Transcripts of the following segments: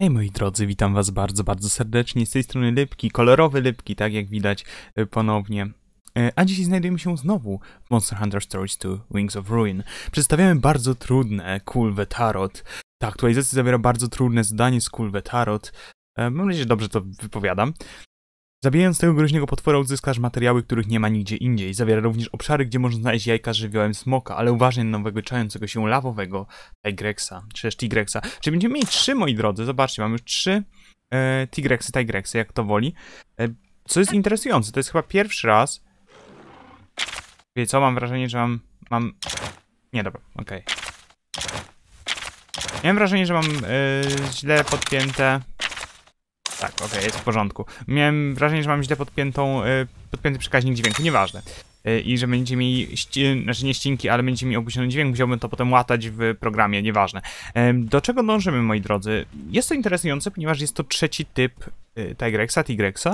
Hej moi drodzy, witam was bardzo, bardzo serdecznie. Z tej strony Lipki, kolorowe Lipki, tak jak widać y, ponownie. Y, A dzisiaj znajdujemy się znowu w Monster Hunter Stories 2 Wings of Ruin. Przedstawiamy bardzo trudne Kulwe Tarot. Ta aktualizacja zawiera bardzo trudne zadanie z Kulwe Tarot. E, Mam nadzieję, że dobrze to wypowiadam. Zabijając tego groźnego potwora uzyskasz materiały, których nie ma nigdzie indziej. Zawiera również obszary, gdzie można znaleźć jajka z żywiołem smoka, ale uważaj na nowego czającego się lawowego Tigrexa, czy też Tigrexa. Czyli będziemy mieli trzy, moi drodzy, zobaczcie, mamy już trzy e, Tigrexy, Tigrexy, jak to woli. E, co jest interesujące, to jest chyba pierwszy raz... Wie co, mam wrażenie, że mam... mam... Nie, dobra, okej. Miałem wrażenie, że mam e, źle podpięte... Tak, okej, jest w porządku. Miałem wrażenie, że mam źle podpiętą, y, podpięty przekaźnik dźwięku, nieważne. Y, I że będzie mi, ści- znaczy nie ścinki, ale będzie mi opóźniony dźwięk, musiałbym to potem łatać w programie, nieważne. Em, Do czego dążymy, moi drodzy? Jest to interesujące, ponieważ jest to trzeci typ Tigrexa, Tigrexa.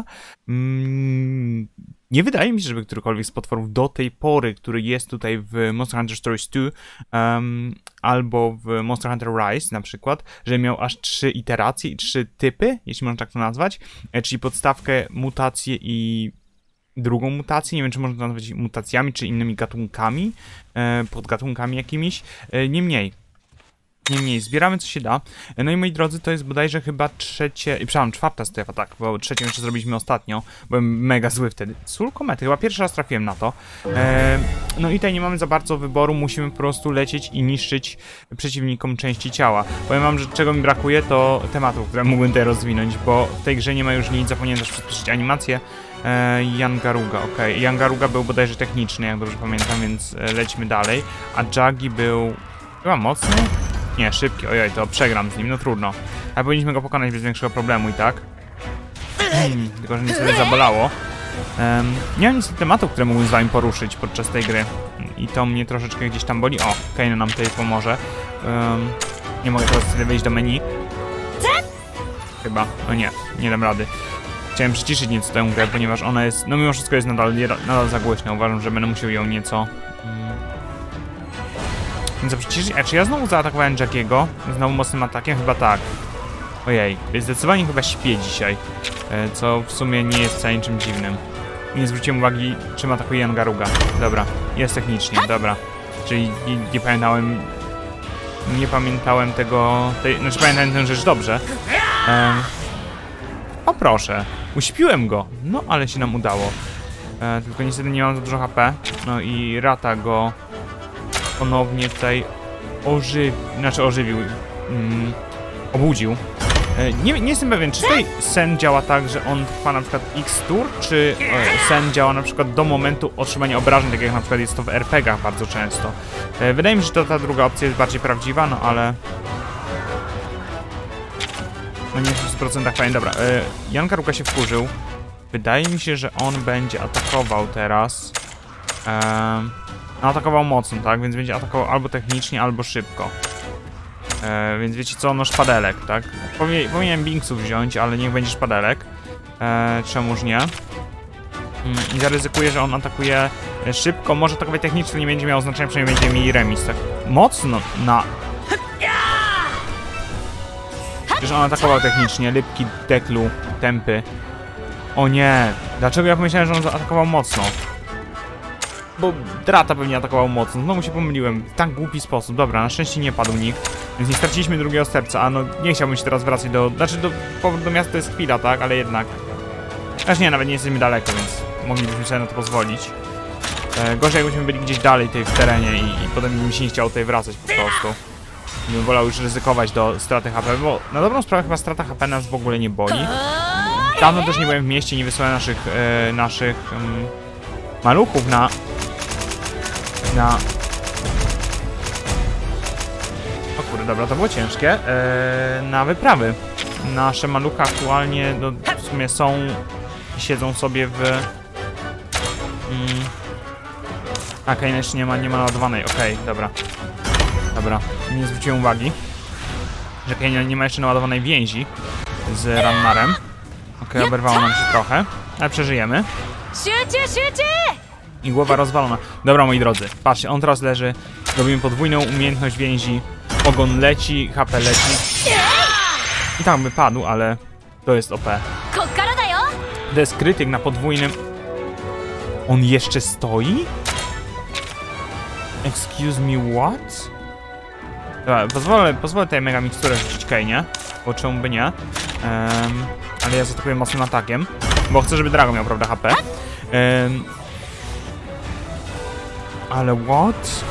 Nie wydaje mi się, żeby którykolwiek z potworów do tej pory, który jest tutaj w Monster Hunter Stories 2 em, albo w Monster Hunter Rise na przykład, że miał aż trzy iteracje i trzy typy, jeśli można tak to nazwać, e, czyli podstawkę, mutację i drugą mutację. Nie wiem, czy można to nazwać mutacjami, czy innymi gatunkami, e, podgatunkami jakimiś. E, Niemniej, Niemniej, zbieramy co się da. No i moi drodzy, to jest bodajże chyba trzecie, przepraszam, czwarta strefa, tak, bo trzecią jeszcze zrobiliśmy ostatnio. Byłem mega zły wtedy. Sól komety, chyba pierwszy raz trafiłem na to. E, no i tutaj nie mamy za bardzo wyboru, musimy po prostu lecieć i niszczyć przeciwnikom części ciała. Powiem wam, że czego mi brakuje, to tematów, które mógłbym tutaj rozwinąć, bo w tej grze nie ma już nic, zapomniałem też przyspieszyć animację. Yangaruga, okej. Yangaruga był bodajże techniczny, jak dobrze pamiętam, więc e, lećmy dalej. A Jagi był chyba mocny? Nie, szybki, ojoj, to przegram z nim, no trudno. Ale powinniśmy go pokonać bez większego problemu i tak. Hmm, tylko, że niestety zabolało. Um, nie mam nic tematów, które mógłbym z wami poruszyć podczas tej gry. I to mnie troszeczkę gdzieś tam boli. O, Kane nam tutaj pomoże. Um, nie mogę teraz wtedy wejść do menu. Chyba, no nie, nie dam rady. Chciałem przyciszyć nieco tę grę, ponieważ ona jest, no mimo wszystko jest nadal, nadal za głośna. Uważam, że będę musiał ją nieco mm, Nieco przyciszyć. A czy ja znowu zaatakowałem Jackiego? Znowu mocnym atakiem? Chyba tak. Ojej, zdecydowanie chyba śpię dzisiaj. e, Co w sumie nie jest wcale niczym dziwnym. Nie zwróciłem uwagi, czym atakuje Yangaruga. Dobra, jest technicznie, dobra. Czyli nie, nie pamiętałem... Nie pamiętałem tego... Tej, znaczy pamiętałem tę rzecz dobrze. Em, o proszę, uśpiłem go. No, ale się nam udało. E, tylko niestety nie mam za dużo HP. No i Rata go ponownie tutaj ożywił, znaczy ożywił, mm, obudził. E, Nie, nie jestem pewien, czy tutaj sen działa tak, że on trwa na przykład x tur, czy e, sen działa na przykład do momentu otrzymania obrażeń, tak jak na przykład jest to w RPG-ach bardzo często. E, Wydaje mi się, że to ta druga opcja jest bardziej prawdziwa, no ale... No nie w 100% pewien. Dobra, Janka Ruka się wkurzył. Wydaje mi się, że on będzie atakował teraz. Ehm... Atakował mocno, tak? Więc będzie atakował albo technicznie, albo szybko. E, więc wiecie co, no szpadelek, tak? Powie, powinienem Binksów wziąć, ale niech będzie szpadelek. E, czemuż nie? Mm, I zaryzykuję, że on atakuje e, szybko, może atakować technicznie, nie będzie miało znaczenia, przynajmniej będzie mieli remis, tak? Mocno na... Przecież on atakował technicznie, lipki, deklu, tempy. O nie, dlaczego ja pomyślałem, że on zaatakował mocno? Bo Drata pewnie atakował mocno. Znowu się pomyliłem. W tak głupi sposób. Dobra, na szczęście nie padł nikt. Więc nie straciliśmy drugiego serca. A no, nie chciałbym się teraz wracać do... Znaczy, do, powrót do miasta to jest chwila, tak? Ale jednak... Aż nie, nawet nie jesteśmy daleko, więc moglibyśmy sobie na to pozwolić. E, gorzej jakbyśmy byli gdzieś dalej tutaj w terenie i, i potem mi się nie chciało tutaj wracać po prostu. Bym wolał już ryzykować do straty HP, bo na dobrą sprawę chyba strata HP nas w ogóle nie boli. Dawno też nie byłem w mieście, nie wysłałem naszych, e, naszych em, maluchów na na... O kurde, dobra, to było ciężkie. Eee, na wyprawy. Nasze maluchy aktualnie no, w sumie są... Siedzą sobie w... Mm. A Kaina jeszcze nie ma, nie ma naładowanej, okej, okay, dobra. Dobra, nie zwróciłem uwagi, że Kaina nie ma jeszcze naładowanej więzi z Rannarem. Okej, okay, oberwało nam się trochę, ale przeżyjemy. Shucie, shucie! i głowa rozwalona. Dobra, moi drodzy, patrzcie, on teraz leży. Robimy podwójną umiejętność więzi. Ogon leci, HP leci. I tak by padł, ale to jest OP. To jest krytyk na podwójnym... On jeszcze stoi? Excuse me, what? Dobra, pozwolę, pozwolę tej mega miksturę rzucić Kane, bo czemu by nie? Um, ale ja zaatakuję mocnym atakiem, bo chcę, żeby Drago miał, prawda, HP. Um, ale what?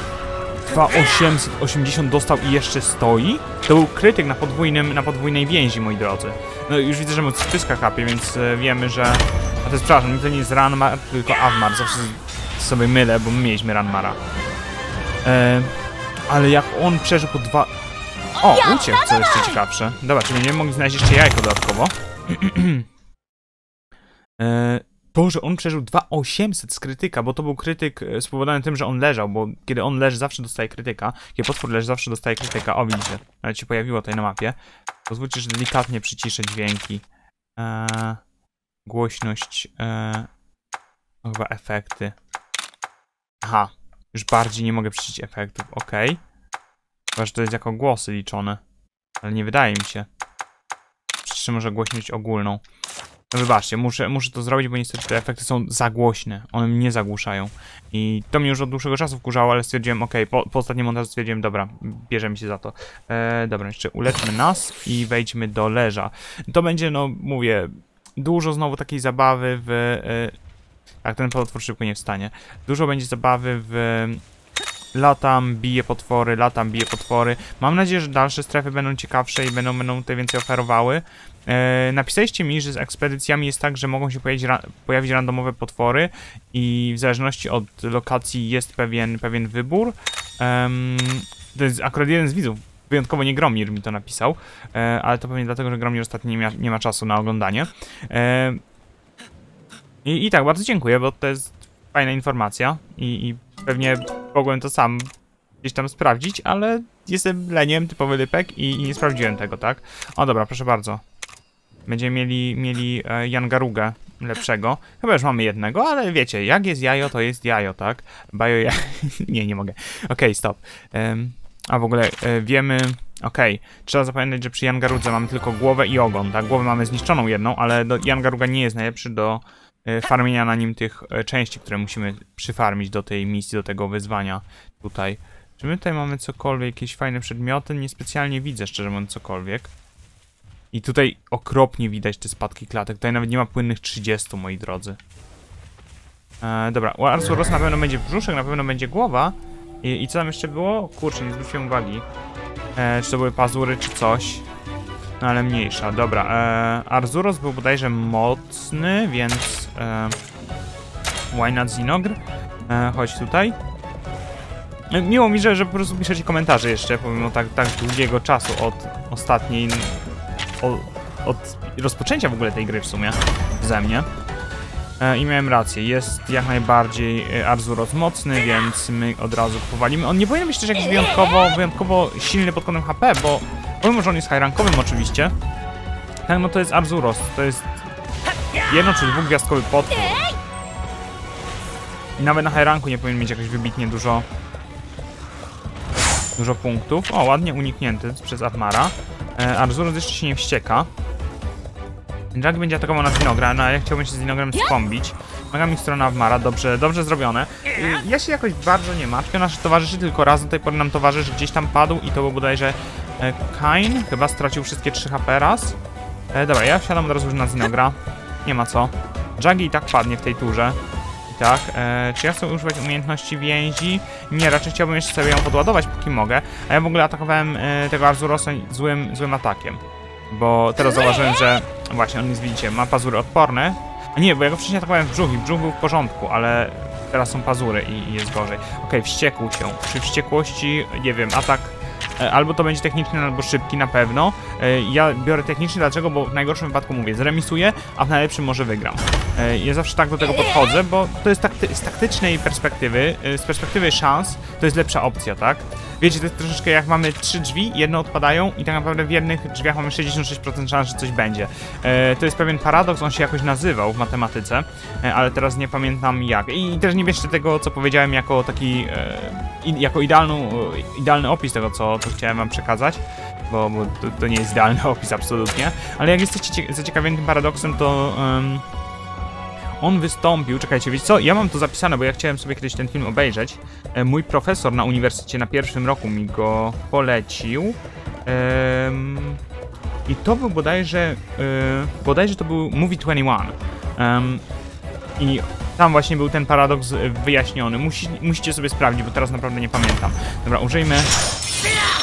2880 dostał i jeszcze stoi? To był krytyk na podwójnym, na podwójnej więzi, moi drodzy. No już widzę, że mu spyska kapie, więc e, wiemy, że... A to jest, przepraszam, to nie jest Ranmar, tylko Avmar. Zawsze sobie mylę, bo my mieliśmy Ranmara. E, ale jak on przeżył po dwa... O, uciekł, co jeszcze ciekawsze. Dobra, czyli będziemy mogli znaleźć jeszcze jajko dodatkowo. e, to, że on przeżył 2800 z krytyka, bo to był krytyk e, spowodowany tym, że on leżał, bo kiedy on leży, zawsze dostaje krytyka. Kiedy potwór leży, zawsze dostaje krytyka. O, widzicie, nawet się pojawiło tutaj na mapie. Pozwólcie, że delikatnie przyciszę dźwięki. Eee, głośność. Eee, chyba efekty. Aha, już bardziej nie mogę przyciszyć efektów, ok. Chyba, że to jest jako głosy liczone. Ale nie wydaje mi się. Przyciszę może głośność ogólną. No wybaczcie, muszę, muszę to zrobić, bo niestety te efekty są za głośne. One mnie zagłuszają. I to mnie już od dłuższego czasu wkurzało, ale stwierdziłem, ok, po, po ostatnim montażu stwierdziłem, dobra, bierzemy się za to. E, dobra, jeszcze uleczmy nas i wejdźmy do leża. To będzie, no, mówię, dużo znowu takiej zabawy w... E, tak, ten potwór szybko nie wstanie. Dużo będzie zabawy w... Latam, biję potwory, latam, biję potwory. Mam nadzieję, że dalsze strefy będą ciekawsze i będą, będą tutaj więcej oferowały. E, napisaliście mi, że z ekspedycjami jest tak, że mogą się pojawić, ra pojawić randomowe potwory i w zależności od lokacji jest pewien, pewien wybór. To jest akurat jeden z widzów, wyjątkowo nie Gromir mi to napisał, e, ale to pewnie dlatego, że Gromir ostatnio nie, nie ma czasu na oglądanie. E, i, I tak, bardzo dziękuję, bo to jest fajna informacja i, i pewnie mogłem to sam gdzieś tam sprawdzić, ale jestem leniem, typowy lypek i, i nie sprawdziłem tego, tak? O dobra, proszę bardzo. Będziemy mieli, mieli e, Jangarugę lepszego. Chyba już mamy jednego, ale wiecie, jak jest jajo, to jest jajo, tak? Bajo ja... nie, nie mogę. Okej, okay, stop. Um, a w ogóle e, wiemy... Okej, okay. trzeba zapamiętać, że przy Jangarudze mamy tylko głowę i ogon, tak? Głowę mamy zniszczoną jedną, ale do, Jangaruga nie jest najlepszy do e, farmienia na nim tych części, które musimy przyfarmić do tej misji, do tego wyzwania tutaj. Czy my tutaj mamy cokolwiek, jakieś fajne przedmioty? Niespecjalnie widzę, szczerze mówiąc, cokolwiek. I tutaj okropnie widać te spadki klatek. Tutaj nawet nie ma płynnych 30, moi drodzy. E, dobra, Arsuros na pewno będzie brzuszek, na pewno będzie głowa. I, I, co tam jeszcze było? Kurczę, nie zwróciłem uwagi. E, czy to były pazury, czy coś. No ale mniejsza, dobra. E, Arzuros był bodajże mocny, więc... E, why not Zinogr? E, chodź tutaj. E, miło mi, że, że po prostu piszecie komentarze jeszcze, pomimo tak, tak długiego czasu od ostatniej od, rozpoczęcia w ogóle tej gry w sumie ze mnie. E, I miałem rację, jest jak najbardziej e, Arzuros mocny, więc my od razu powalimy. On nie powinien być też jakiś wyjątkowo, wyjątkowo silny pod kątem HP, bo pomimo, że on jest high-rankowym oczywiście, tak no to jest Arzuros, to jest jedno czy dwugwiazdkowy potwór. I nawet na high nie powinien mieć jakoś wybitnie dużo dużo punktów. O, ładnie uniknięty przez Armara. E, Arzuros jeszcze się nie wścieka. Jack będzie atakował na Zinogra, no a ja chciałbym się z Zinogrem skąbić. Mega mi strona Mara, dobrze, dobrze zrobione. I ja się jakoś bardzo nie martwię, nasz towarzyszy tylko raz do tej pory nam towarzysz gdzieś tam padł i to był bodajże e, Kain, chyba stracił wszystkie 3 HP raz. E, dobra, ja wsiadam od razu już na Zinogra, nie ma co. Jaggi i tak padnie w tej turze. I tak, e, czy ja chcę używać umiejętności więzi? Nie, raczej chciałbym jeszcze sobie ją podładować, póki mogę. A ja w ogóle atakowałem e, tego Arzurosa złym, złym atakiem. Bo teraz zauważyłem, że właśnie on jest, widzicie, ma pazury odporne. A nie, bo ja go wcześniej atakowałem w brzuch i brzuch był w porządku, ale teraz są pazury i, jest gorzej. Okej, okay, wściekł się. Przy wściekłości, nie wiem, atak albo to będzie techniczny, albo szybki na pewno. E, ja biorę techniczny, dlaczego? Bo w najgorszym wypadku mówię, zremisuję, a w najlepszym może wygram. E, ja zawsze tak do tego podchodzę, bo to jest takty z taktycznej perspektywy, z perspektywy szans, to jest lepsza opcja, tak? Wiecie, to jest troszeczkę jak mamy trzy drzwi, jedne odpadają i tak naprawdę w jednych drzwiach mamy 66% szans, że coś będzie. E, to jest pewien paradoks, on się jakoś nazywał w matematyce, e, ale teraz nie pamiętam jak. I, też nie bierzcie tego, co powiedziałem jako taki, e, jako idealny opis tego, co, co chciałem wam przekazać, bo, bo to, to nie jest idealny opis absolutnie. Ale jak jesteście cie- zaciekawieni tym paradoksem, to em, on wystąpił, czekajcie, wiecie co, ja mam to zapisane, bo ja chciałem sobie kiedyś ten film obejrzeć. E, mój profesor na uniwersytecie na pierwszym roku mi go polecił. I to był bodajże, e, bodajże to był Movie 21. Em, I tam właśnie był ten paradoks e, wyjaśniony. Musi, musicie sobie sprawdzić, bo teraz naprawdę nie pamiętam. Dobra, użyjmy...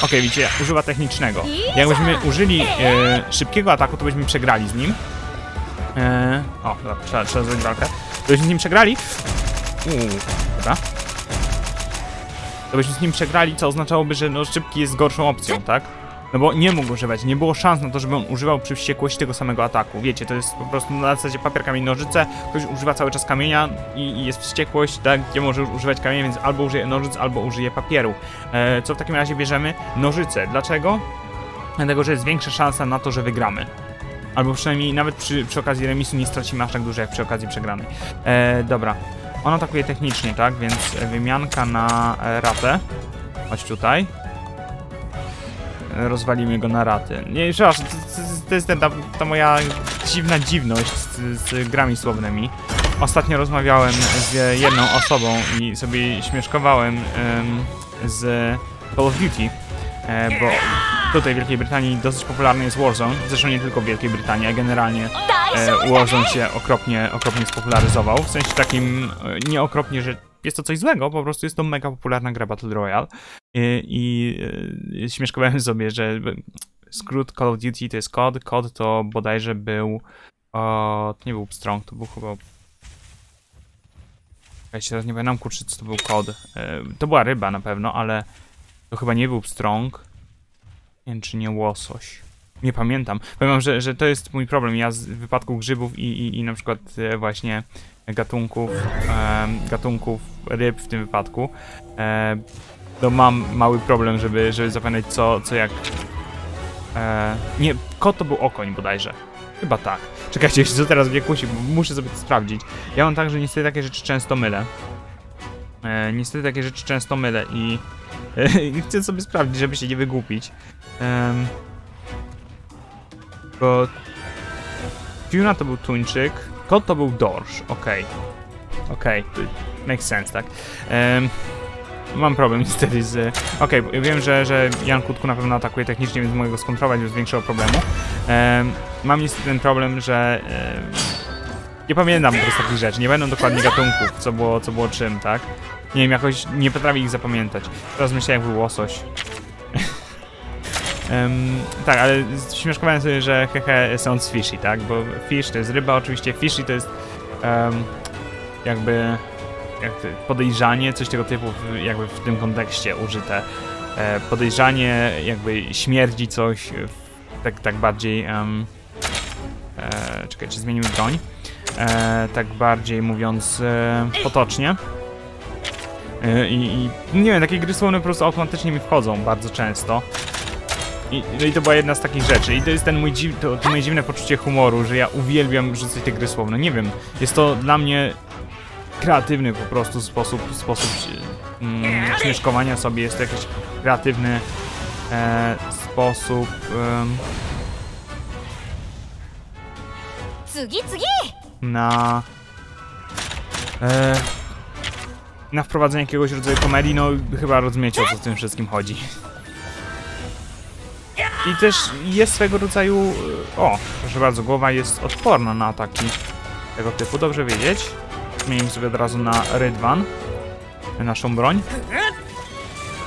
Okej, widzicie, używa technicznego. Jakbyśmy użyli e, szybkiego ataku, to byśmy przegrali z nim. E, o, dobra, trzeba, trzeba zrobić walkę. To byśmy z nim przegrali. Uuu, dobra. To byśmy z nim przegrali, co oznaczałoby, że no, szybki jest gorszą opcją, tak? No bo nie mógł używać, nie było szans na to, żeby on używał przy wściekłości tego samego ataku. Wiecie, to jest po prostu na zasadzie papier, kamień, nożyce. Ktoś używa cały czas kamienia i, i jest wściekłość, tak? Nie może używać kamienia, więc albo użyje nożyc, albo użyje papieru. E, co w takim razie bierzemy? Nożyce. Dlaczego? Dlatego, że jest większa szansa na to, że wygramy. Albo przynajmniej nawet przy, przy okazji remisu nie stracimy aż tak dużo jak przy okazji przegranej. E, dobra. On atakuje technicznie, tak? Więc wymianka na e, ratę. Chodź tutaj. Rozwalimy go na raty. Nie, przepraszam, to, to, jest ta, ta moja dziwna dziwność z, z grami słownymi. Ostatnio rozmawiałem z jedną osobą i sobie śmieszkowałem em, z Call of Duty, e, bo tutaj w Wielkiej Brytanii dosyć popularny jest Warzone. Zresztą nie tylko w Wielkiej Brytanii, a generalnie e, Warzone się okropnie, okropnie spopularyzował. W sensie takim e, nie okropnie, że jest to coś złego, po prostu jest to mega popularna gra Battle Royale. I, i e, śmieszkowałem sobie, że skrót Call of Duty to jest COD. COD to bodajże był. O, to nie był Strong, to był chyba. Ja się teraz nie pamiętam, kurczę, co to był COD. E, to była ryba na pewno, ale to chyba nie był Strong. Nie wiem, czy nie łosoś. Nie pamiętam. Powiem że, że to jest mój problem. Ja z wypadku grzybów i, i, i na przykład e, właśnie gatunków, em, gatunków ryb w tym wypadku, e, to mam mały problem, żeby, żeby zapamiętać co, co jak... E, nie, kot to był okoń bodajże. Chyba tak. Czekajcie, co teraz mnie kusi, muszę sobie to sprawdzić. Ja mam tak, że niestety takie rzeczy często mylę. E, niestety takie rzeczy często mylę i e, chcę sobie sprawdzić, żeby się nie wygłupić. Em, bo Fiuna to był tuńczyk, kot to był dorsz, okej. Okej, to makes sense, tak. Em, mam problem niestety z... Okej, bo wiem, że, że Jan Kutku na pewno atakuje technicznie, więc mogę go skontrować bez większego problemu. Em, mam niestety ten problem, że... em, nie pamiętam po prostu takich rzeczy, nie będą dokładnie gatunków, co było, co było czym, tak? Nie wiem, jakoś nie potrafię ich zapamiętać. Teraz myślę, jak był łosoś. Em, tak, ale śmieszkowałem sobie, że hehe sounds fishy, tak? Bo fish to jest ryba, oczywiście fishy to jest em, jakby jak podejrzanie, coś tego typu w, jakby w tym kontekście użyte. E, podejrzanie, jakby śmierdzi coś, w, tak, tak bardziej. Um, e, czekajcie, zmienimy broń. E, tak bardziej mówiąc e, potocznie. E, I, I nie wiem, takie gry słowne po prostu automatycznie mi wchodzą bardzo często. I, no i to była jedna z takich rzeczy. I to jest ten mój dziw, to, to moje dziwne poczucie humoru, że ja uwielbiam rzucać te gry słowne. Nie wiem, jest to dla mnie kreatywny po prostu sposób, sposób mm, śmieszkowania sobie. Jest to jakiś kreatywny e, sposób 次 na e, na wprowadzenie jakiegoś rodzaju komedii. No chyba rozumiecie o co w tym wszystkim chodzi. I też jest swego rodzaju... e, O, proszę bardzo, głowa jest odporna na ataki tego typu, dobrze wiedzieć. Zmienimy sobie od razu na Rydwan, naszą broń,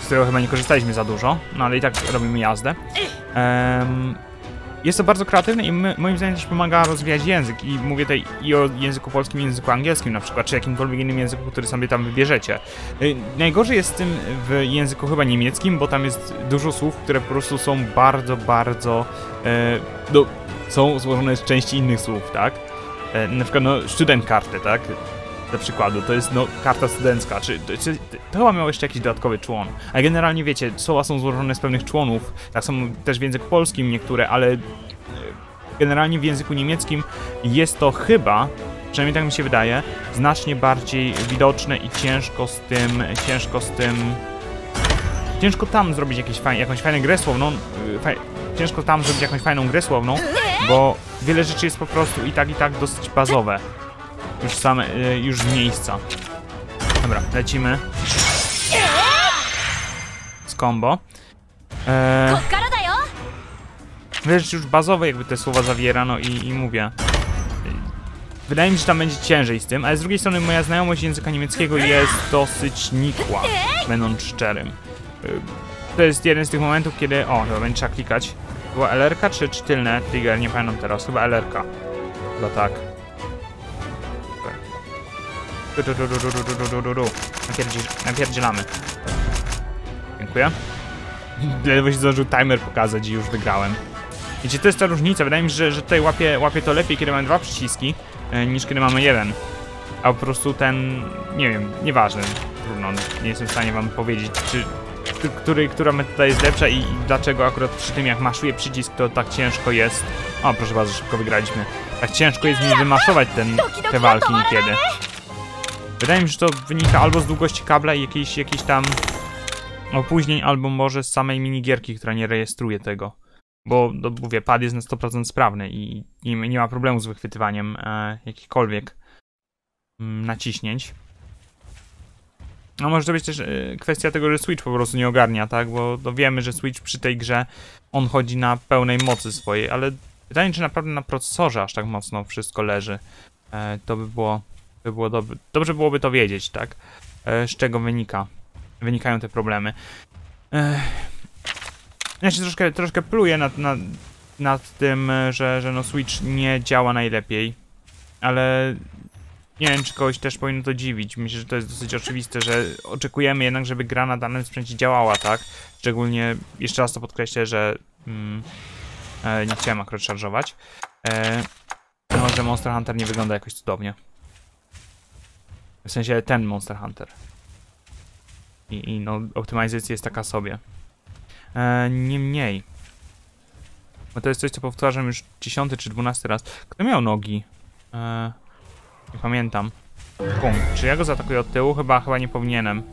z którego chyba nie korzystaliśmy za dużo, no ale i tak robimy jazdę. Em, jest to bardzo kreatywne i my, moim zdaniem też pomaga rozwijać język i mówię tutaj i o języku polskim, i języku angielskim na przykład, czy jakimkolwiek innym języku, który sobie tam wybierzecie. Y, Najgorzej jest z tym w języku chyba niemieckim, bo tam jest dużo słów, które po prostu są bardzo, bardzo e, no, są złożone z części innych słów, tak? E, na przykład no studentkarty, tak? Dla przykładu, to jest no karta studencka, czy, czy to chyba miał jeszcze jakiś dodatkowy człon. A generalnie wiecie, słowa są złożone z pewnych członów, tak samo też w języku polskim niektóre, ale e, generalnie w języku niemieckim jest to chyba, przynajmniej tak mi się wydaje, znacznie bardziej widoczne i ciężko z tym, ciężko z tym Ciężko tam zrobić jakieś faj, jakąś fajną grę słowną, y, faj, ciężko tam zrobić jakąś fajną grę słowną, bo wiele rzeczy jest po prostu i tak, i tak dosyć bazowe już same, y, już z miejsca. Dobra, lecimy. Z combo. Eee, wiesz, już bazowe, jakby te słowa zawierano i, i mówię. Wydaje mi się, że tam będzie ciężej z tym, ale z drugiej strony moja znajomość języka niemieckiego jest dosyć nikła, będąc szczerym. Y, to jest jeden z tych momentów, kiedy... O, chyba będzie trzeba klikać. Była LRK czy, czy tylne? Trigger, nie pamiętam teraz. Chyba LRK. Chyba tak. Du, du, du, du, du, du, du, du, du. Napierdzie- Napierdzielamy. Dziękuję. Ledwo się zdążył timer pokazać i już wygrałem. Wiecie, to jest ta różnica. Wydaje mi się, że, że tutaj łapie, łapie to lepiej, kiedy mamy dwa przyciski, e, niż kiedy mamy jeden. A po prostu ten, nie wiem, nieważne. Trudno, nie jestem w stanie wam powiedzieć, czy który, która metoda jest lepsza i, i dlaczego akurat przy tym, jak maszuję przycisk, to tak ciężko jest. O, proszę bardzo, szybko wygraliśmy. Tak ciężko jest mi wymaszować ten, te walki niekiedy. Wydaje mi się, że to wynika albo z długości kabla i jakiejś, jakiejś tam opóźnień, albo może z samej minigierki, która nie rejestruje tego. Bo, no, mówię, pad jest na 100% sprawny i nie, nie ma problemu z wychwytywaniem e, jakichkolwiek mm, naciśnięć. No może to być też e, kwestia tego, że Switch po prostu nie ogarnia, tak? Bo no, wiemy, że Switch przy tej grze on chodzi na pełnej mocy swojej, ale pytanie, czy naprawdę na procesorze aż tak mocno wszystko leży. E, to by było, by było dob- dobrze byłoby to wiedzieć, tak? E, z czego wynika, wynikają te problemy. Ech. Ja się troszkę, troszkę pluję nad, nad, nad tym, e, że, że no Switch nie działa najlepiej, ale nie wiem, czy kogoś też powinno to dziwić. Myślę, że to jest dosyć oczywiste, że oczekujemy jednak, żeby gra na danym sprzęcie działała, tak? Szczególnie, jeszcze raz to podkreślę, że mm, e, nie chciałem akurat szarżować. E, no, że Monster Hunter nie wygląda jakoś cudownie. W sensie ten Monster Hunter. I, i no, optymalizacja jest taka sobie. E, Niemniej. Bo to jest coś, co powtarzam już dziesiąty czy dwunasty raz. Kto miał nogi? E, nie pamiętam. Pum. Czy ja go zaatakuję od tyłu? Chyba, chyba nie powinienem.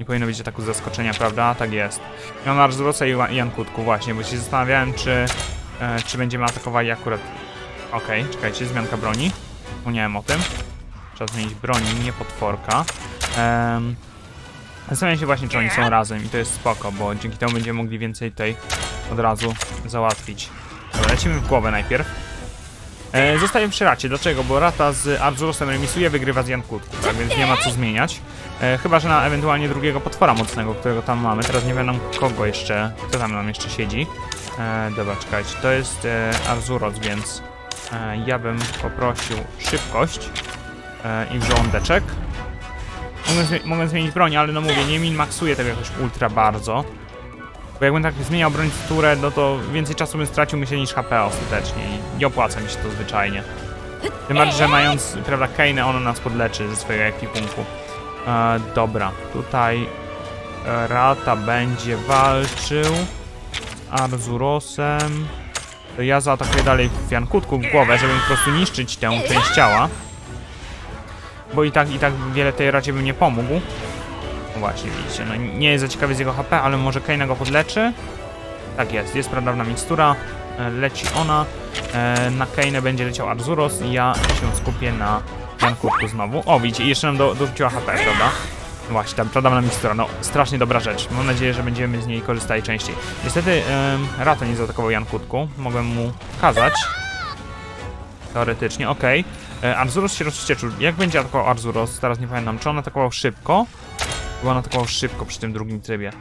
Nie powinno być ataku zaskoczenia, prawda? Tak jest. Miałem Arzurosa i Wa- Jankutku, właśnie, bo się zastanawiałem, czy, e, czy będziemy atakowali akurat... Okej, czekajcie, zmianka broni. Wspomniałem o tym. Trzeba zmienić broni, nie potworka. Ehm, Zastanawiam się właśnie, czy oni są razem i to jest spoko, bo dzięki temu będziemy mogli więcej tutaj od razu załatwić. Dobra, lecimy w głowę najpierw. E, zostaję przy racie. Dlaczego? Bo Rata z Arzurosem remisuje, wygrywa z Jankutku, tak więc nie ma co zmieniać. E, chyba, że na ewentualnie drugiego potwora mocnego, którego tam mamy. Teraz nie wiem kogo jeszcze, kto tam nam jeszcze siedzi. E, dobra, czekajcie, to jest e, Arzuros, więc e, ja bym poprosił szybkość i wrządeczek. Mogę, zmi- mogę zmienić broń, ale no mówię, nie min-maxuję tego jakoś ultra bardzo. Bo jakbym tak zmieniał broń w turę, no to więcej czasu bym stracił myślę niż HP ostatecznie i nie opłaca mi się to zwyczajnie. Tym bardziej, że mając, prawda, Kane'ę, ono nas podleczy ze swojego ekwipunku. E, dobra, tutaj e, Rata będzie walczył z Arzurosem. To ja zaatakuję dalej w Jankutku w głowę, żeby po prostu niszczyć tę część ciała. Bo i tak, i tak wiele tej radzie bym nie pomógł. Właśnie, widzicie, no nie jest za ciekawy z jego HP, ale może Kaina go podleczy? Tak jest, jest pradawna mikstura, e, leci ona. E, Na Kainę będzie leciał Arzuros i ja się skupię na Jankutku znowu. O, widzicie, jeszcze nam do, dorzuciła HP, prawda? Właśnie, tam pradawna mikstura, no strasznie dobra rzecz. Mam nadzieję, że będziemy z niej korzystali częściej. Niestety em, Rata nie zaatakował Jankutku, mogłem mu kazać. Teoretycznie, okej. Okay. Arzuros się rozścieczył. Jak będzie atakował Arzuros? Teraz nie pamiętam, czy on atakował szybko? Chyba on atakował szybko przy tym drugim trybie.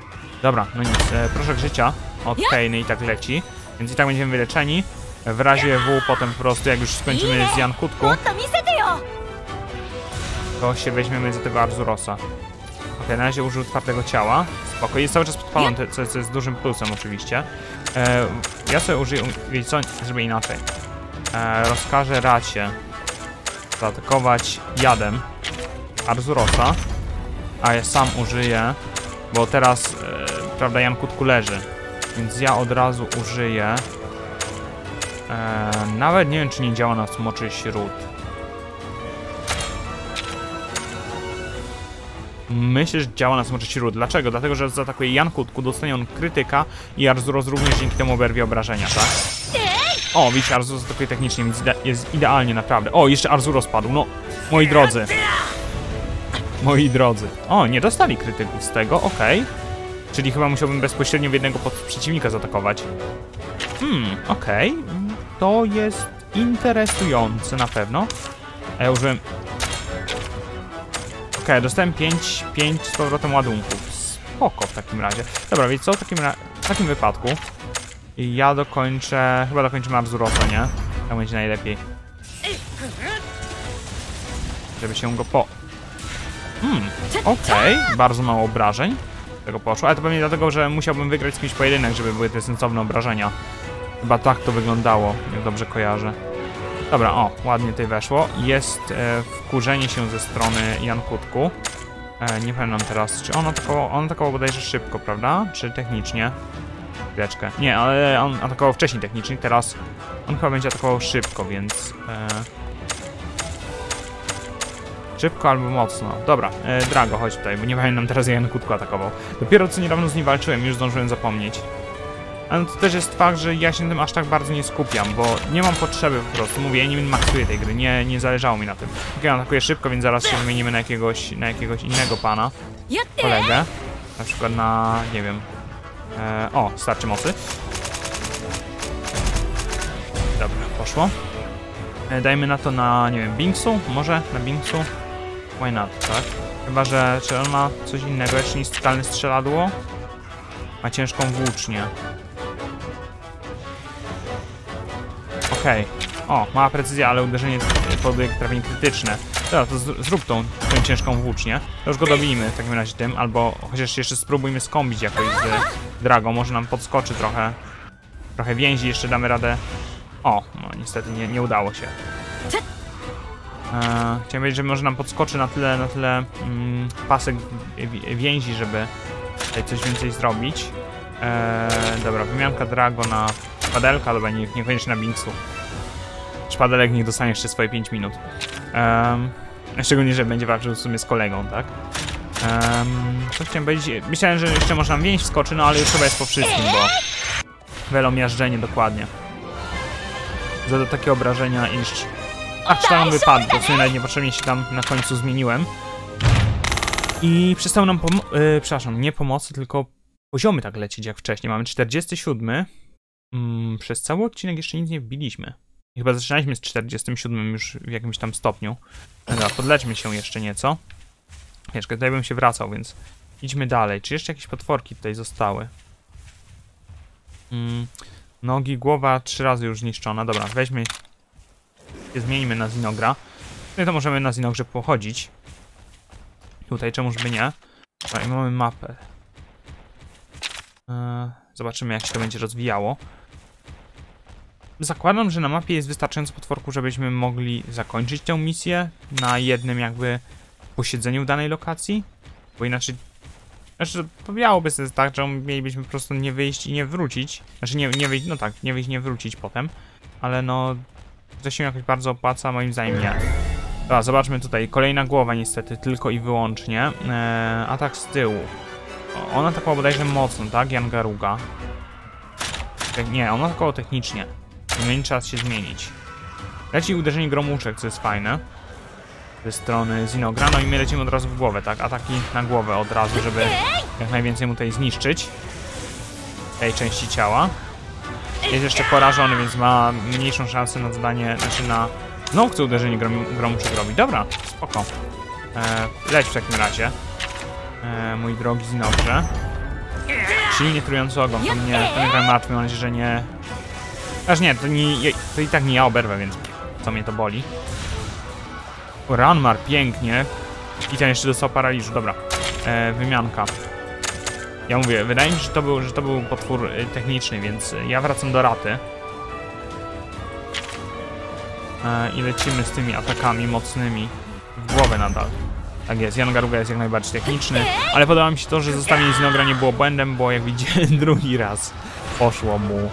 Dobra, no nic. E, proszek życia od Kainy no i tak leci. Więc i tak będziemy wyleczeni. W razie W potem po prostu, jak już skończymy z Jankutku, to się weźmiemy za tego Arzurosa. Ok, na razie użył twardego ciała. Spoko, jest cały czas podpalony, co jest, co jest dużym plusem oczywiście. E, ja sobie użyję, wiecie co, żeby inaczej. E, rozkażę Racie zaatakować jadem Arzurosa, a ja sam użyję, bo teraz, e, prawda, Jankutku leży, więc ja od razu użyję e, nawet nie wiem, czy nie działa na smoczy śród. Myślę, że działa na smoczy ród. Dlaczego? Dlatego, że zaatakuje Jan Kutku, dostanie on krytyka i Arzuros również dzięki temu oberwie obrażenia, tak? O, widzicie, Arzuros atakuje technicznie, więc ide jest idealnie, naprawdę. O, jeszcze Arzuros padł, no, moi drodzy. Moi drodzy. O, nie dostali krytyków z tego, okej. Czyli chyba musiałbym bezpośrednio w jednego przeciwnika zaatakować. Hmm, okej. To jest interesujące na pewno. A ja użyłem... Okej, dostałem 5, 5 z powrotem ładunków. Spoko w takim razie. Dobra, więc co w takim, w takim wypadku? Ja dokończę... Chyba dokończymy Arzurosa, nie? Tak będzie najlepiej. Żeby się go po... Hmm, okej. Bardzo mało obrażeń. Tego poszło, ale to pewnie dlatego, że musiałbym wygrać z kimś pojedynek, żeby były te sensowne obrażenia. Chyba tak to wyglądało, jak dobrze kojarzę. Dobra, o, ładnie tutaj weszło. Jest e, wkurzenie się ze strony Jankutku. E, nie pamiętam teraz, czy on atakował, on atakował bodajże szybko, prawda? Czy technicznie? Chwileczkę. Nie, ale on atakował wcześniej technicznie, teraz on chyba będzie atakował szybko, więc... E... Szybko albo mocno. Dobra, e, Drago, chodź tutaj, bo nie pamiętam teraz, jak na kutku atakował. Dopiero co niedawno z nim walczyłem, już zdążyłem zapomnieć. Ale no to też jest fakt, że ja się na tym aż tak bardzo nie skupiam, bo nie mam potrzeby po prostu. Mówię, ja nie maksuję tej gry, nie, nie zależało mi na tym. Ok, on atakuje szybko, więc zaraz się wymienimy na jakiegoś, na jakiegoś innego pana. Kolegę. Na przykład na, nie wiem, E, o, starczy mocy. Dobra, poszło. E, dajmy na to na, nie wiem, Bingsu? Może na Bingsu? Why not, tak? Chyba, że czy on ma coś innego jeszcze niż skalne strzeladło? Ma ciężką włócznię. Okej. O, mała precyzja, ale uderzenie powoduje trafienie krytyczne. Dobra, to zrób tą, tą ciężką włócznię. To już go dobijmy w takim razie tym, albo chociaż jeszcze spróbujmy skombić jakoś z Drago. Może nam podskoczy trochę. Trochę więzi, jeszcze damy radę. O, no niestety nie, nie udało się. Eee, chciałem powiedzieć, że może nam podskoczy na tyle, na tyle mm, pasek wi- więzi, żeby tutaj coś więcej zrobić. Eee, dobra, wymianka Drago na szpadelka, dobra, nie, niekoniecznie na Bingsu. Szpadelek niech dostanie jeszcze swoje 5 minut. Um, szczególnie, że będzie walczył w sumie z kolegą, tak? Um, co chciałem powiedzieć? Myślałem, że jeszcze można więź wskoczy, no ale już chyba jest po wszystkim, bo welą miażdżenie dokładnie. Zada takie obrażenia, iż aż tam wypadł, bo w sumie nawet niepotrzebnie się tam na końcu zmieniłem. I przestał nam pomo- yy, przepraszam, nie pomocy, tylko poziomy tak lecieć jak wcześniej. Mamy 47. Mm, przez cały odcinek jeszcze nic nie wbiliśmy. Chyba zaczynaliśmy z 47 już w jakimś tam stopniu. Dobra, podlećmy się jeszcze nieco. Wiesz, tutaj bym się wracał, więc idźmy dalej. Czy jeszcze jakieś potworki tutaj zostały? Mm, nogi, głowa trzy razy już zniszczona. Dobra, weźmy... Zmienimy na Zinogra. No to możemy na Zinogrze pochodzić. Tutaj, czemuż by nie. Dobra, i mamy mapę. Eee, zobaczymy, jak się to będzie rozwijało. Zakładam, że na mapie jest wystarczająco potworków, żebyśmy mogli zakończyć tę misję na jednym jakby posiedzeniu danej lokacji, bo inaczej znaczy, to miałoby sens tak, że mielibyśmy po prostu nie wyjść i nie wrócić. Znaczy nie, nie wyjść, no tak, nie wyjść, nie wrócić potem, ale no to się jakoś bardzo opłaca, moim zdaniem nie. Dobra, zobaczmy tutaj, kolejna głowa niestety, tylko i wyłącznie. Eee, atak z tyłu. Ona atakował bodajże mocno, tak? Jangaruga. Nie, ona atakował technicznie. Zmieni czas się zmienić. Leci uderzenie gromuszek, co jest fajne. Ze strony Zinogra, no i my lecimy od razu w głowę, tak? Ataki na głowę od razu, żeby jak najwięcej mu tutaj zniszczyć. Tej części ciała. Jest jeszcze porażony, więc ma mniejszą szansę na zadanie, znaczy na... Znowu chce uderzenie grom, gromuszek robić. Dobra, spoko. E, leć w takim razie. E, mój drogi Zinogrze. Silnie trujący ogon, to mnie, to mnie martwi, mam nadzieję, że nie... Aż nie, to, nie, to i tak nie ja oberwę, więc co mnie to boli. Ranmar, pięknie. Ten jeszcze dostał paraliżu, dobra. E, wymianka. Ja mówię, wydaje mi się, że to był, że to był potwór y, techniczny, więc y, ja wracam do raty. E, I lecimy z tymi atakami mocnymi w głowę nadal. Tak jest, Jan Garuga jest jak najbardziej techniczny, ale podoba mi się to, że zostawienie Zinogra nie było błędem, bo jak widzicie, drugi raz poszło mu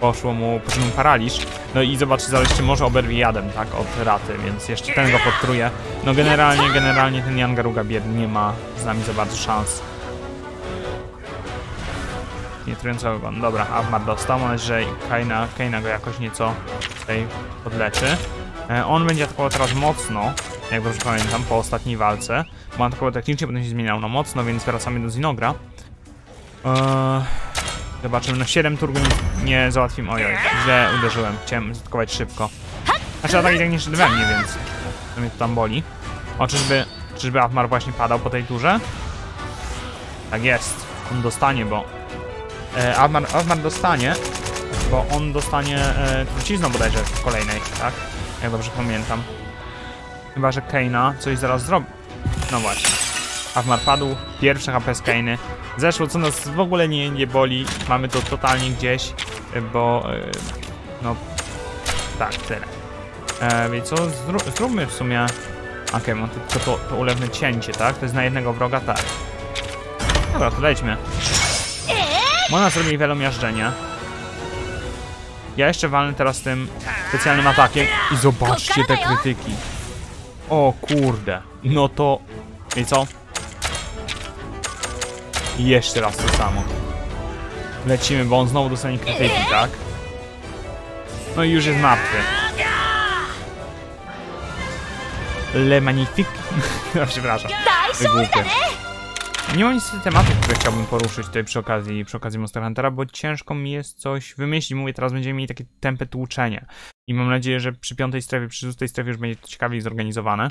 poszło mu, poszedł mu paraliż. No i zobaczcie, zależcie, może oberwie jadem, tak, od raty, więc jeszcze ten go podtruje. No generalnie, generalnie ten Yangaruga biedny nie ma z nami za bardzo szans. Nie trujący ogon. Dobra, Avmar dostał. Mam nadzieję, że Kaina, Kaina go jakoś nieco tutaj podleczy. E, on będzie atakował teraz mocno, jak dobrze pamiętam, po ostatniej walce. Bo atakował technicznie, potem się zmieniał na mocno, więc wracamy do Zinogra. Eee, zobaczymy, no 7 turbo nie, załatwimy. Ojoj, źle uderzyłem. Chciałem zaatakować szybko. Znaczy atak i tak nie szedł we mnie, więc to mnie to tam boli. O, czyżby, czyżby Avmar właśnie padał po tej turze? Tak jest. On dostanie, bo... E, Avmar, Avmar dostanie, bo on dostanie e, trucizną bodajże w kolejnej, tak? Jak dobrze pamiętam. Chyba, że Keina coś zaraz zrobi. No właśnie. Avmar padł, pierwsze HP z Keiny. Zeszło, co nas w ogóle nie, nie boli. Mamy to totalnie gdzieś, e, bo... E, no... Tak, tyle. E, co? Zró zróbmy w sumie... Okej, okay, mam to, to ulewne cięcie, tak? To jest na jednego wroga, tak. Dobra, to lećmy. Można zrobić wielomiażdżenia. Ja jeszcze walnę teraz tym specjalnym atakiem i zobaczcie te krytyki. O kurde. No to... I co? I jeszcze raz to samo. Lecimy, bo on znowu dostanie krytyki, tak? No i już jest martwy. Le Magnifique. przepraszam. Wygłupie. Nie mam niestety tematów, które chciałbym poruszyć tutaj przy okazji, przy okazji Monster Huntera, bo ciężko mi jest coś wymyślić. Mówię, teraz będziemy mieli takie tempy tłuczenia. I mam nadzieję, że przy piątej strefie, przy szóstej strefie już będzie to ciekawiej zorganizowane.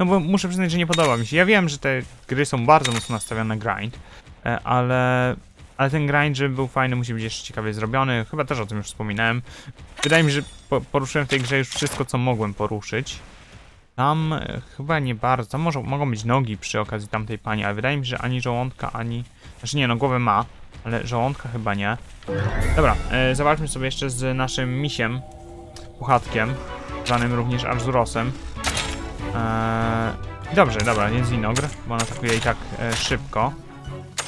No bo muszę przyznać, że nie podoba mi się. Ja wiem, że te gry są bardzo mocno nastawione na grind, e, ale, ale ten grind, żeby był fajny, musi być jeszcze ciekawie zrobiony. Chyba też o tym już wspominałem. Wydaje mi się, że po, poruszyłem w tej grze już wszystko, co mogłem poruszyć. Tam e, chyba nie bardzo. Tam może, mogą być nogi przy okazji tamtej pani, ale wydaje mi się, że ani żołądka, ani... Znaczy nie, no głowę ma, ale żołądka chyba nie. Dobra, e, zobaczmy sobie jeszcze z naszym misiem, puchatkiem, zwanym również Arzurosem. Eee, dobrze, dobra, nie Zinogr, bo on atakuje i tak e, szybko.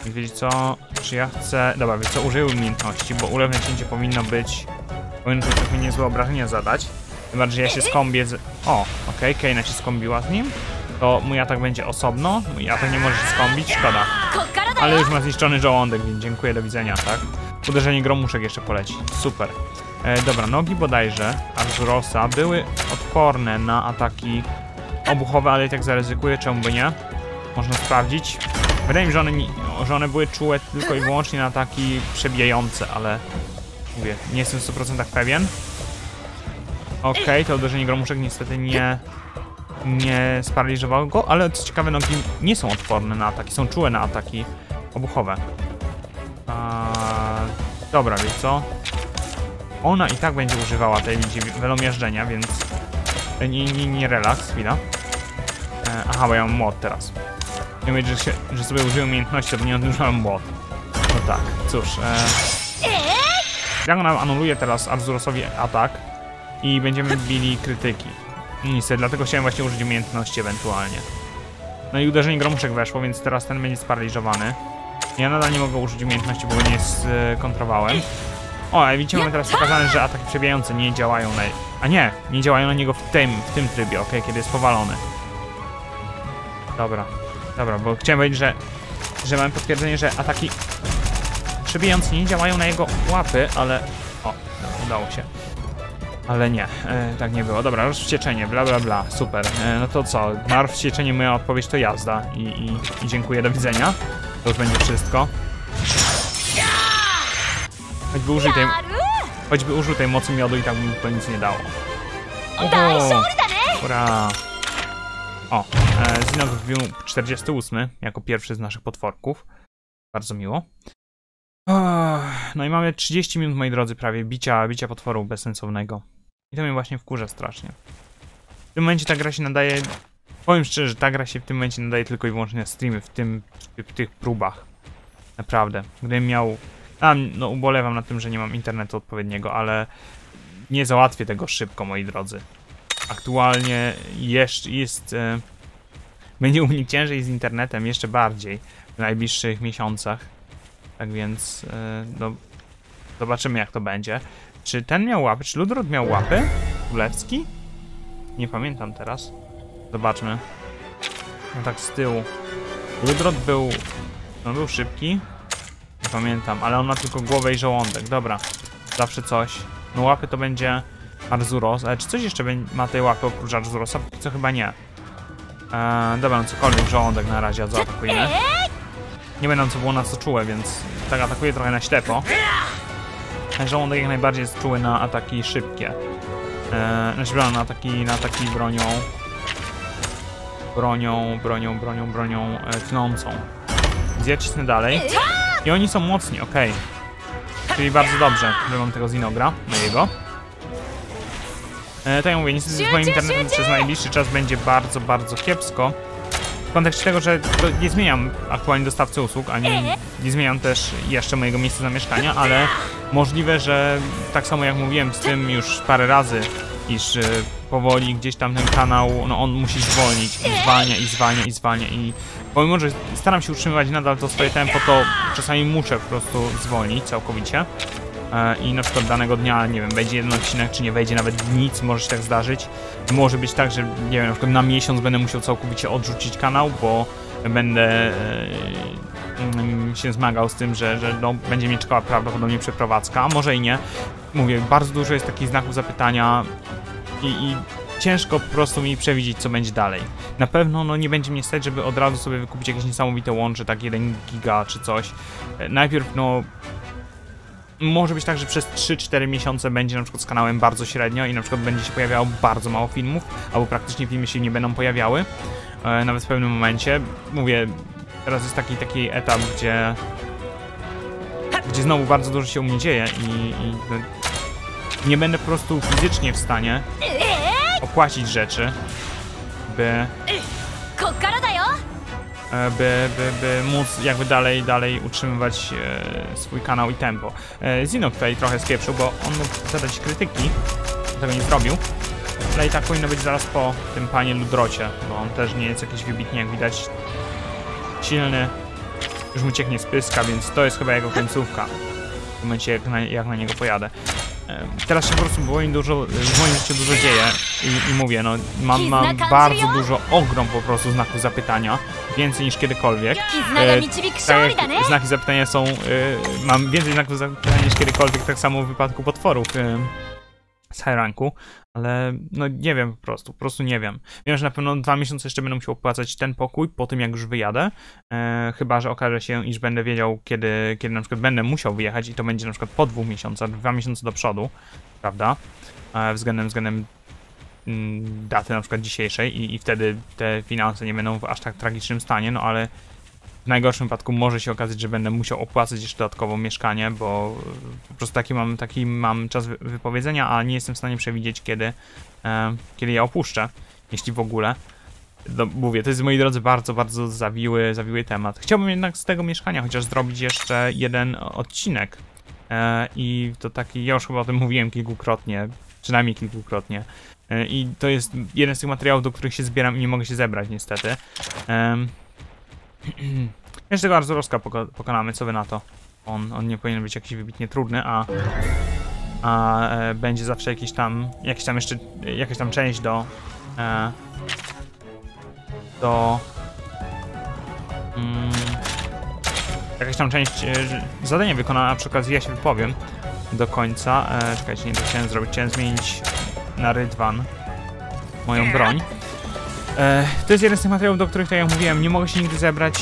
I wiecie co, czy ja chcę... Dobra, wiecie co, użyję umiejętności, bo ulewne cięcie powinno być... Powinno to trochę niezłe obrażenia zadać. Tym bardziej, że ja się skombię z... O, okej, okay, Keina się skombiła z nim. To mój atak będzie osobno. Mój atak nie może się skombić, szkoda. Ale już ma zniszczony żołądek, więc dziękuję, do widzenia, tak? Uderzenie gromuszek jeszcze poleci. Super. E, dobra, nogi bodajże Arzurosa były odporne na ataki obuchowe, ale i tak zaryzykuję, czemu by nie? Można sprawdzić. Wydaje mi się, że one, że one były czułe tylko i wyłącznie na ataki przebijające, ale mówię, nie jestem w 100% pewien. Okej, okay, to uderzenie gromuszek niestety nie, nie sparaliżowało go, ale co ciekawe, nogi nie są odporne na ataki, są czułe na ataki obuchowe. A, dobra, wiesz co? Ona i tak będzie używała tej wielomierzdzenia, więc nie, nie, nie relaks, chwila. E, aha, bo ja mam młot teraz. Nie mówię, że, że sobie użyłem umiejętności, to nie używałem młot. No tak, cóż. E... Dragon anuluje teraz Arzurosowi atak i będziemy bili krytyki. Niestety, dlatego chciałem właśnie użyć umiejętności ewentualnie. No i uderzenie gromuszek weszło, więc teraz ten będzie sparaliżowany. Ja nadal nie mogę użyć umiejętności, bo go nie skontrowałem. O, ale widzicie, mamy teraz pokazane, że ataki przebijające nie działają na... A nie, nie działają na niego w tym, w tym trybie, ok, kiedy jest powalony. Dobra, dobra, bo chciałem powiedzieć, że, że mamy potwierdzenie, że ataki przebijające nie działają na jego łapy, ale... O, udało się. Ale nie, e, tak nie było. Dobra, rozwścieczenie, bla bla bla, super. E, no to co, na rozwścieczenie moja odpowiedź to jazda i, i, i dziękuję, do widzenia. To już będzie wszystko. Choćby użył tej, choćby użył tej mocy miodu i tak by to nic nie dało. Oho, ura. O, e, Zinok wbił 48 jako pierwszy z naszych potworków. Bardzo miło. no i mamy 30 minut, moi drodzy, prawie bicia, bicia potworu bezsensownego. I to mnie właśnie wkurza strasznie. W tym momencie ta gra się nadaje... Powiem szczerze, że ta gra się w tym momencie nadaje tylko i wyłącznie na streamy, w tym, w tych próbach. Naprawdę. Gdybym miał a, no ubolewam na tym, że nie mam internetu odpowiedniego, ale nie załatwię tego szybko, moi drodzy. Aktualnie jeszcze jest... E, będzie u mnie ciężej z internetem, jeszcze bardziej w najbliższych miesiącach. Tak więc, e, no, Zobaczymy jak to będzie. Czy ten miał łapy? Czy Ludrod miał łapy? Królewski? Nie pamiętam teraz. Zobaczmy. No tak z tyłu. Ludrod był... No był szybki. Nie pamiętam, ale on ma tylko głowę i żołądek. Dobra. Zawsze coś. No łapy to będzie Arzuros. Ale czy coś jeszcze ma tej łapy oprócz Arzurosa? Co chyba nie. Eee, dobra, no cokolwiek, żołądek na razie zaatakujemy. Nie będą co było na co czułe, więc tak atakuję trochę na ślepo. A Żołądek jak najbardziej jest czuły na ataki szybkie. Eee, na ataki, na ataki bronią... Bronią, bronią, bronią, bronią e, tnącą. Więc dalej. I oni są mocni, okej. Czyli bardzo dobrze, że mam tego Zinogra, mojego. E, tak jak mówię, niestety z moim internetem przez najbliższy czas będzie bardzo, bardzo kiepsko. W kontekście tego, że nie zmieniam aktualnie dostawcy usług, ani nie zmieniam też jeszcze mojego miejsca zamieszkania, ale możliwe, że tak samo jak mówiłem z tym już parę razy, iż e, powoli gdzieś tam ten kanał, no on musi zwolnić i zwalnia, i zwalnia, i zwalnia i pomimo, że staram się utrzymywać nadal to swoje tempo, to czasami muszę po prostu zwolnić całkowicie. E, i na przykład danego dnia, nie wiem, wejdzie jeden odcinek, czy nie wejdzie nawet nic, może się tak zdarzyć. Może być tak, że nie wiem, na przykład na miesiąc będę musiał całkowicie odrzucić kanał, bo będę e, mm, się zmagał z tym, że, że no, będzie mnie czekała prawdopodobnie przeprowadzka, może i nie. Mówię, bardzo dużo jest takich znaków zapytania i, i ciężko po prostu mi przewidzieć, co będzie dalej. Na pewno no, nie będzie mnie stać, żeby od razu sobie wykupić jakieś niesamowite łącze, tak 1 giga czy coś. E, Najpierw, no, może być tak, że przez 3-4 miesiące będzie na przykład z kanałem bardzo średnio i na przykład będzie się pojawiało bardzo mało filmów, albo praktycznie filmy się nie będą pojawiały, e, nawet w pewnym momencie. Mówię, teraz jest taki, taki etap, gdzie gdzie znowu bardzo dużo się u mnie dzieje i, i no, nie będę po prostu fizycznie w stanie opłacić rzeczy, by... E, by, by, by móc jakby dalej, dalej utrzymywać e, swój kanał i tempo. E, Zino tutaj trochę spieprzył, bo on mógł zadać krytyki, tego nie zrobił. Ale i tak powinno być zaraz po tym panie Ludrocie, bo on też nie jest jakiś wybitnie, jak widać, silny. Już mu cieknie z pyska, więc to jest chyba jego końcówka. W momencie, jak na, jak na niego pojadę teraz się po prostu w moim, dużo, w moim życiu dużo dzieje i, i mówię, no mam, mam bardzo dużo, ogrom po prostu znaków zapytania, więcej niż kiedykolwiek. E, tak jak znaki zapytania są, e, mam więcej znaków zapytania niż kiedykolwiek, tak samo w wypadku potworów. E, z high ranku, ale no nie wiem po prostu, po prostu nie wiem. Wiem, że na pewno dwa miesiące jeszcze będę musiał opłacać ten pokój po tym, jak już wyjadę, e, chyba, że okaże się, iż będę wiedział, kiedy, kiedy na przykład będę musiał wyjechać i to będzie na przykład po dwóch miesiącach, dwa miesiące do przodu, prawda, e, względem, względem mm, daty na przykład dzisiejszej i, i wtedy te finanse nie będą w aż tak tragicznym stanie, no ale w najgorszym wypadku może się okazać, że będę musiał opłacać jeszcze dodatkowo mieszkanie, bo e, po prostu taki mam, taki mam czas wy- wypowiedzenia, a nie jestem w stanie przewidzieć, kiedy, e, kiedy je opuszczę, jeśli w ogóle. No, mówię, to jest moi drodzy bardzo, bardzo zawiły, zawiły temat. Chciałbym jednak z tego mieszkania chociaż zrobić jeszcze jeden odcinek. E, I to taki, ja już chyba o tym mówiłem kilkukrotnie, przynajmniej kilkukrotnie. E, I to jest jeden z tych materiałów, do których się zbieram i nie mogę się zebrać niestety. Em, jeszcze tego Arzurowska poko pokonamy, co wy na to? On, on nie powinien być jakiś wybitnie trudny, a, a e, będzie zawsze jakiś tam, jakiś tam jeszcze, jakaś tam część do, e, do, mm, jakaś tam część e, zadania wykonana, przy okazji ja się wypowiem do końca, e, czekajcie, nie to chciałem zrobić, chciałem zmienić na Rydwan moją broń. E, to jest jeden z tych materiałów, do których, tak jak mówiłem, nie mogę się nigdy zebrać.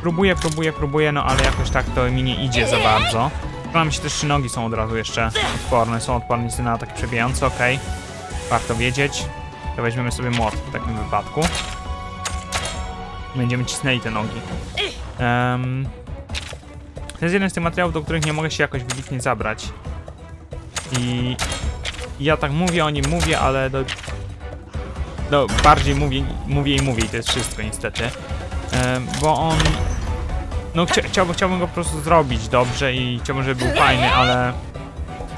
Próbuję, próbuję, próbuję, no ale jakoś tak to mi nie idzie za bardzo. Przypomnę się też, czy nogi są od razu jeszcze odporne. Są odporne na ataki przebijające, ok. Warto wiedzieć. To weźmiemy sobie młot w takim wypadku. Będziemy cisnęli te nogi. Em, to jest jeden z tych materiałów, do których nie mogę się jakoś wybitnie zabrać. I ja tak mówię o nim, mówię, ale do, no, bardziej mówię, mówię i mówię i to jest wszystko niestety. Em, bo on... No chcia, chciałbym, chciałbym go po prostu zrobić dobrze i chciałbym, żeby był fajny, ale...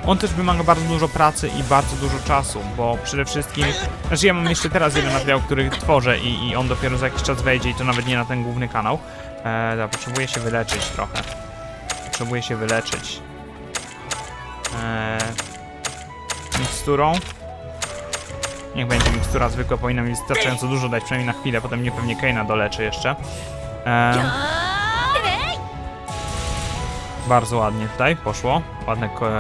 On też wymaga bardzo dużo pracy i bardzo dużo czasu, bo przede wszystkim... Znaczy ja mam jeszcze teraz jeden materiał, który tworzę i, i on dopiero za jakiś czas wejdzie i to nawet nie na ten główny kanał. E, dobra, potrzebuję się wyleczyć trochę. Potrzebuję się wyleczyć. e, miksturą. Niech będzie mikstura zwykła, powinna mi wystarczająco dużo dać, przynajmniej na chwilę, potem mnie pewnie Kaina doleczy jeszcze. E, bardzo ładnie tutaj poszło. Ładne ko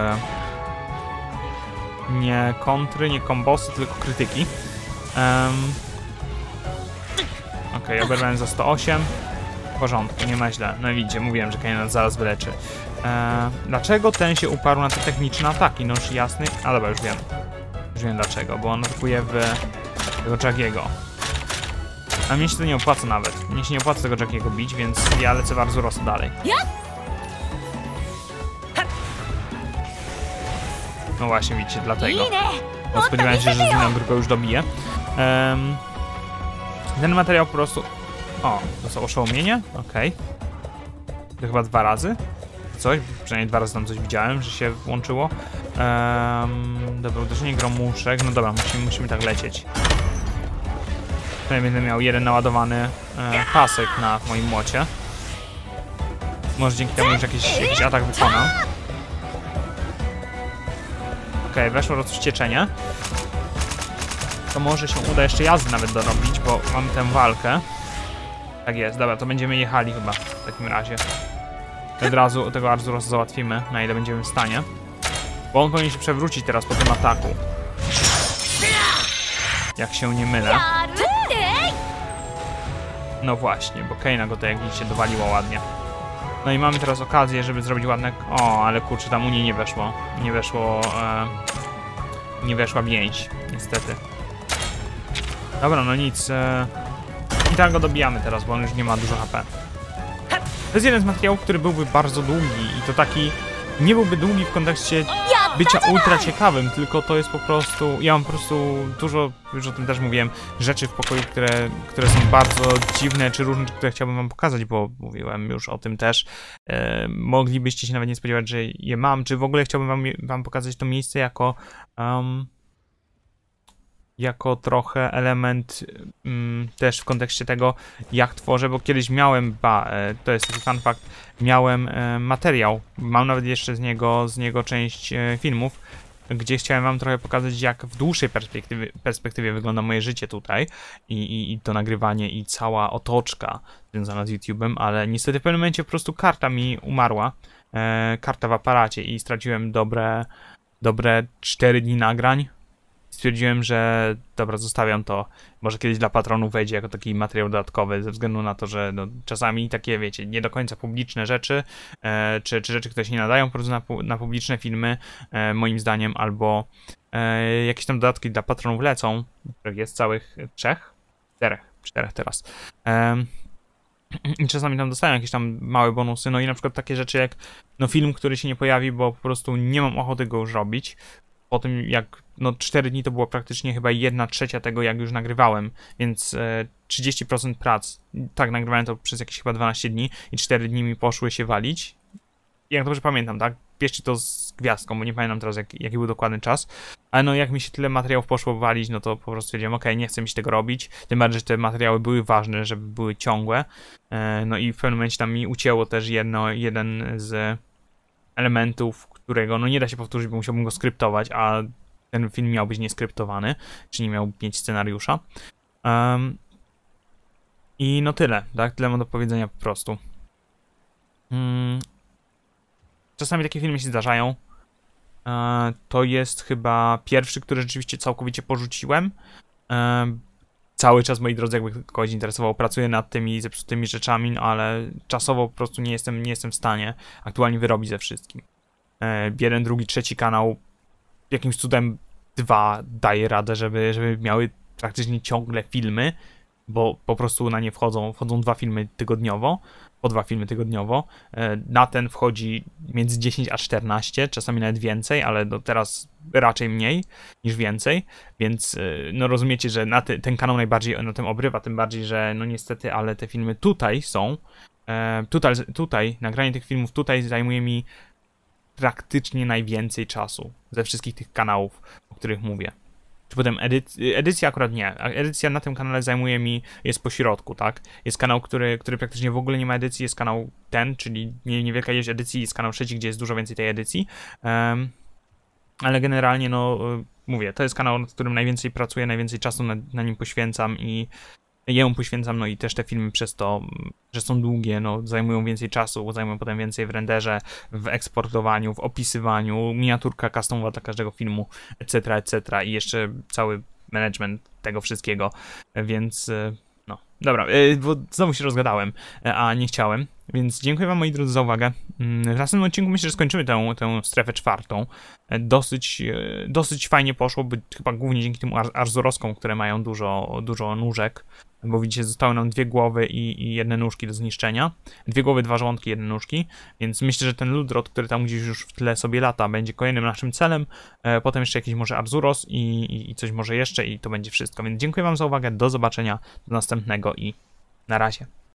nie kontry, nie kombosy, tylko krytyki. Um, Okej, okay, oberwałem za 108. W porządku, nie ma źle. No widzicie, mówiłem, że Kaina nas zaraz wyleczy. E, dlaczego ten się uparł na te techniczne ataki? Noż jasny. A dobra, już wiem. Już wiem dlaczego, bo on atakuje w tego Jackiego. A mnie się to nie opłaca nawet. Mnie się nie opłaca tego Jackiego bić, więc ja lecę bardzo rosto dalej. No właśnie, widzicie, dlatego. Bo spodziewałem się, że z inną grupę już dobiję. Um, ten materiał po prostu... O, to są oszołomienie? Okej. Okay. To chyba dwa razy? Coś, przynajmniej dwa razy tam coś widziałem, że się włączyło. Um, dobra, uderzenie gromuszek. No dobra, musimy, musimy tak lecieć. Przynajmniej będę miał jeden naładowany e, pasek na moim młocie. Może dzięki temu już jakiś, jakiś atak wykonam. Okej, okay, weszło rozwścieczenie. To może się uda jeszcze jazdy nawet dorobić, bo mamy tę walkę. Tak jest, dobra, to będziemy jechali chyba w takim razie. Od razu tego Arzurosa załatwimy, na ile będziemy w stanie. Bo on powinien się przewrócić teraz po tym ataku. Jak się nie mylę. No właśnie, bo Keina go to jak widzicie dowaliło ładnie. No i mamy teraz okazję, żeby zrobić ładne... O, ale kurczę, tam u niej nie weszło. Nie weszło... E... Nie weszła więź, niestety. Dobra, no nic. E... I tak go dobijamy teraz, bo on już nie ma dużo HP. To jest jeden z materiałów, który byłby bardzo długi i to taki... Nie byłby długi w kontekście bycia ultra ciekawym, tylko to jest po prostu... Ja mam po prostu dużo, już o tym też mówiłem, rzeczy w pokoju, które, które są bardzo dziwne, czy różne, które chciałbym wam pokazać, bo mówiłem już o tym też. E, moglibyście się nawet nie spodziewać, że je mam, czy w ogóle chciałbym wam, wam pokazać to miejsce jako... Um, jako trochę element mm, też w kontekście tego, jak tworzę, bo kiedyś miałem, ba, e, to jest taki fun fact, miałem e, materiał, mam nawet jeszcze z niego, z niego część e, filmów, gdzie chciałem wam trochę pokazać, jak w dłuższej perspektywie, perspektywie wygląda moje życie tutaj i, i, i to nagrywanie i cała otoczka związana z YouTube'em, ale niestety w pewnym momencie po prostu karta mi umarła, e, karta w aparacie i straciłem dobre, dobre 4 dni nagrań, stwierdziłem, że dobra, zostawiam to. Może kiedyś dla patronów wejdzie jako taki materiał dodatkowy, ze względu na to, że no, czasami takie, wiecie, nie do końca publiczne rzeczy, e, czy, czy rzeczy, które się nie nadają po prostu na, na publiczne filmy, e, moim zdaniem, albo e, jakieś tam dodatki dla patronów lecą, których jest całych trzech, czterech, czterech teraz. I czasami tam dostają jakieś tam małe bonusy, no i na przykład takie rzeczy jak no film, który się nie pojawi, bo po prostu nie mam ochoty go już robić, po tym jak no 4 dni to było praktycznie chyba 1 trzecia tego jak już nagrywałem, więc e, 30% prac, tak nagrywałem to przez jakieś chyba 12 dni i 4 dni mi poszły się walić. Jak dobrze pamiętam, tak? Bierzcie to z gwiazdką, bo nie pamiętam teraz jak, jaki był dokładny czas. Ale no jak mi się tyle materiałów poszło walić, no to po prostu stwierdziłem, ok, nie chcę mi się tego robić. Tym bardziej, że te materiały były ważne, żeby były ciągłe. E, no i w pewnym momencie tam mi ucięło też jedno, jeden z elementów, którego no nie da się powtórzyć, bo musiałbym go skryptować, a ten film miał być nieskryptowany, czyli miał mieć scenariusza. Um, I no tyle, tak? Tyle mam do powiedzenia po prostu. Hmm. Czasami takie filmy się zdarzają. E, to jest chyba pierwszy, który rzeczywiście całkowicie porzuciłem. E, cały czas, moi drodzy, jakby kogoś interesowało, pracuję nad tymi zepsutymi rzeczami, no ale czasowo po prostu nie jestem, nie jestem w stanie aktualnie wyrobić ze wszystkim. E, jeden, drugi, trzeci kanał jakimś cudem dwa daje radę, żeby, żeby miały praktycznie ciągle filmy, bo po prostu na nie wchodzą, wchodzą dwa filmy tygodniowo, po dwa filmy tygodniowo. E, na ten wchodzi między 10 a 14, czasami nawet więcej, ale do teraz raczej mniej niż więcej, więc e, no rozumiecie, że na ty, ten kanał najbardziej na tym obrywa, tym bardziej, że no niestety, ale te filmy tutaj są, tutaj, tutaj, nagranie tych filmów tutaj zajmuje mi praktycznie najwięcej czasu ze wszystkich tych kanałów, o których mówię. Czy potem edycja, akurat nie. Edycja na tym kanale zajmuje mi, jest po środku, tak? Jest kanał, który, który praktycznie w ogóle nie ma edycji, jest kanał ten, czyli niewielka ilość edycji, jest kanał trzeci, gdzie jest dużo więcej tej edycji. Um, ale generalnie, no, y, mówię, to jest kanał, nad którym najwięcej pracuję, najwięcej czasu na, na nim poświęcam i jemu poświęcam, no i też te filmy przez to, mm, że są długie, no, zajmują więcej czasu, zajmują potem więcej w renderze, w eksportowaniu, w opisywaniu, miniaturka customowa dla każdego filmu, etc., etc. i jeszcze cały management tego wszystkiego, więc y, no, dobra, y, bo znowu się rozgadałem, y, a nie chciałem, więc dziękuję wam moi drodzy za uwagę. Mm, W następnym odcinku myślę, że skończymy tę, tę strefę czwartą. E, Dosyć, e, dosyć fajnie poszło, bo chyba głównie dzięki tym ar- arzuroskom, które mają dużo, dużo nóżek, bo widzicie, zostały nam dwie głowy i, i jedne nóżki do zniszczenia. Dwie głowy, dwa żołądki, jedne nóżki, więc myślę, że ten ludrot, który tam gdzieś już w tle sobie lata, będzie kolejnym naszym celem. E, Potem jeszcze jakiś może arzuros i, i, i coś może jeszcze i to będzie wszystko. Więc dziękuję wam za uwagę, do zobaczenia, do następnego i na razie.